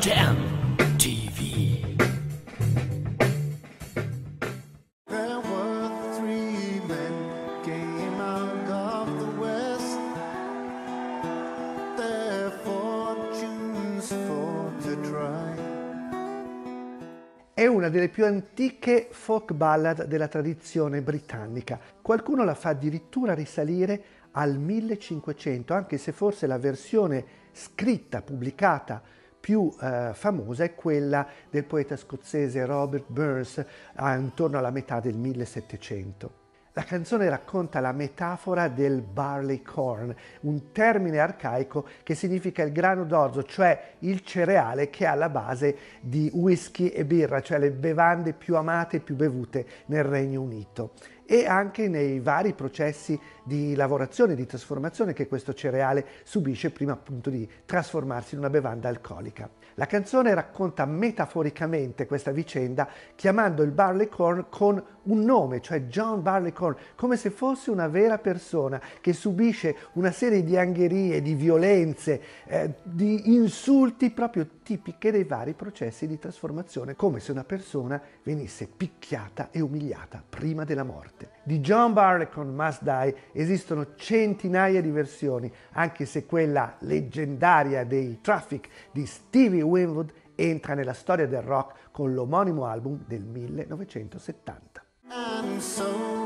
Jam. È una delle più antiche folk ballad della tradizione britannica. Qualcuno la fa addirittura risalire al 1500, anche se forse la versione scritta, pubblicata più eh, famosa è quella del poeta scozzese Robert Burns eh, intorno alla metà del 1700. La canzone racconta la metafora del barley corn, un termine arcaico che significa il grano d'orzo, cioè il cereale che è alla base di whisky e birra, cioè le bevande più amate e più bevute nel Regno Unito e anche nei vari processi di lavorazione, di trasformazione che questo cereale subisce prima appunto di trasformarsi in una bevanda alcolica. La canzone racconta metaforicamente questa vicenda chiamando il barleycorn con un nome, cioè John Barleycorn, come se fosse una vera persona che subisce una serie di angherie, di violenze, eh, di insulti proprio tipiche dei vari processi di trasformazione, come se una persona venisse picchiata e umiliata prima della morte. Di John Barleycorn Must Die esistono centinaia di versioni, anche se quella leggendaria dei Traffic di Stevie Winwood entra nella storia del rock con l'omonimo album del 1970. And so